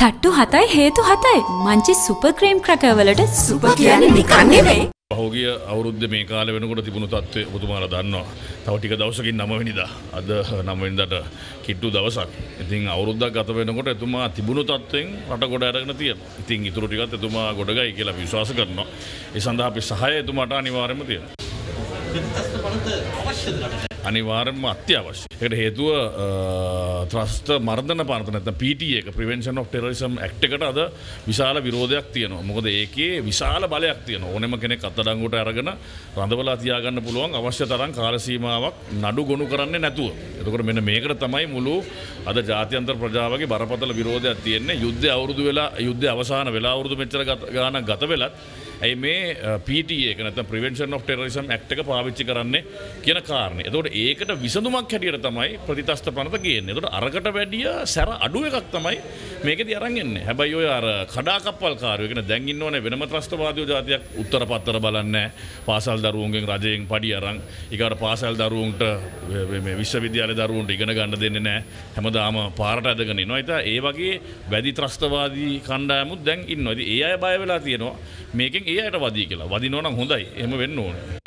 තට්ටු හතයි හේතු හතයි මංචි සුප ක්‍රීම් ක්‍රකවලට සුප කියන්නේ නිකන් නෙවෙයි. පහුගිය අවුරුද්ධ මේ කාල වෙනකොට තිබුණු තත්ත්වය ඔබතුමාලා දන්නවා. තව ටික දවසකින් නවවෙනිදා අද නවවෙනිදාට කිට්ටු දවසක්. ඉතින් අවුරුද්දක් ගත වෙනකොට එතුමා තිබුණු තත්ත්වෙන් රට ගොඩ අරගෙන තියෙනවා. ඉතින් ඊටු ටිකත් එතුමා ගොඩගයි කියලා විශ්වාස කරනවා. ඒ සඳහා අපි සහාය එතුමාට අනිවාර්යයෙන්ම තියෙනවා. අනිවාර්යෙන්ම අත්‍යවශ්‍ය. ඒකට හේතුව ත්‍රස්ත මර්ධන පානත නැත්නම් PT එක Prevention of Terrorism Act එකට අද විශාල විරෝධයක් තියෙනවා. මොකද ඒකේ විශාල බලයක් තියෙනවා. ඕනෙම කෙනෙක් අත්අඩංගුවට අරගෙන රඳවලා තියාගන්න පුළුවන් අවශ්‍ය තරම් කාල සීමාවක් නඩු ගොනු කරන්නේ නැතුව. එතකොට මෙන්න මේකට තමයි මුළු අද ජාත්‍යන්තර ප්‍රජාවගේ බරපතල විරෝධයක් තියෙන්නේ. යුද්ධය අවුරුදු වෙලා යුද්ධය අවසාන වෙලා අවුරුදු මෙච්චර ගානක් ගත වෙලත් ඇයි මේ PT එක නැත්නම් Prevention of Terrorism Act එක පාවිච්චි කරන්නේ කියන කාරණේ. එතකොට ඒකට විසඳුමක් හැටියට තමයි ප්‍රතිතස්ත පනත ගේන්නේ. එතකොට අරකට වැඩිය සැර අඩු එකක් තමයි මේකෙදි අරන් එන්නේ. හැබැයි ඔය අර කඩාකප්පල් කාර්යෝ කියන දැන් ඉන්න ඕනේ වෙනම ත්‍රස්තවාදී જાතියක් උත්තර පත්තර බලන්නේ පාසල් දරුවන්ගෙන් රජයෙන් පඩි අරන් ඊගාට පාසල් දරුවන්ට මේ විශ්වවිද්‍යාල දරුවන්ට ඉගෙන ගන්න දෙන්නේ නැහැ. හැමදාම පාරට ඇදගෙන ඉනවා. ඉතින් ඒ වගේ වැඩි ත්‍රස්තවාදී කණ්ඩායමුත් දැන් ඉන්නවා. ඉතින් ඒ අය බය වෙලා තියෙනවා. මේකෙන් ඒ අයට වදී කියලා. වදිනවා නම් හොඳයි. එහෙම වෙන්න ඕනේ.